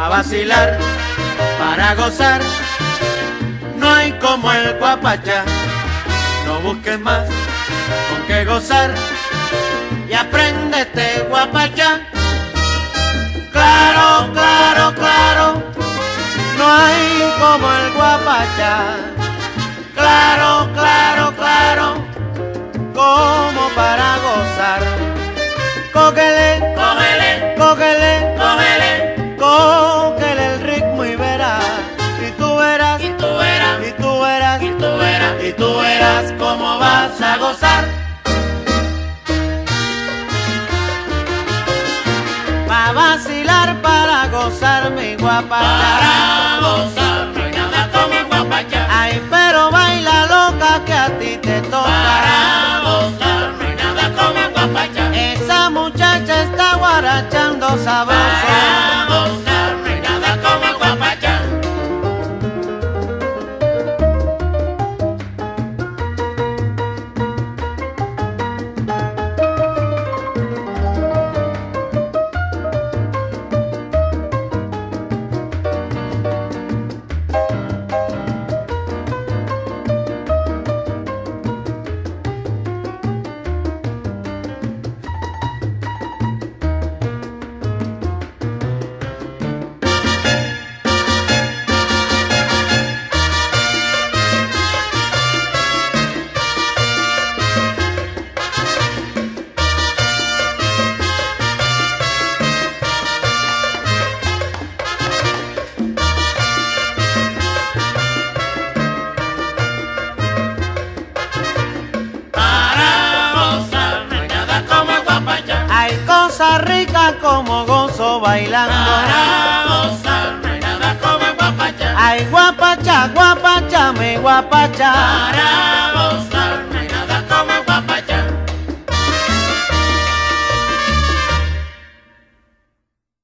para vacilar, para gozar. No hay como el guapachá, no busques más con qué gozar y aprende este guapachá. Claro, claro, claro, no hay como el guapachá. Claro, claro, claro, como para gozar. Cógele, verás cómo vas a gozar. Pa' vacilar, para gozar mi guapachá. para gozar, no hay nada como el guapachá. Ay, pero baila loca que a ti te toca. Para gozar, no hay nada como el guapachá. Esa muchacha está guarachando Para sabroso. Como gozo bailando. Para gozar, no hay nada como el guapachá. Ay, guapacha, guapacha, mi guapacha. Para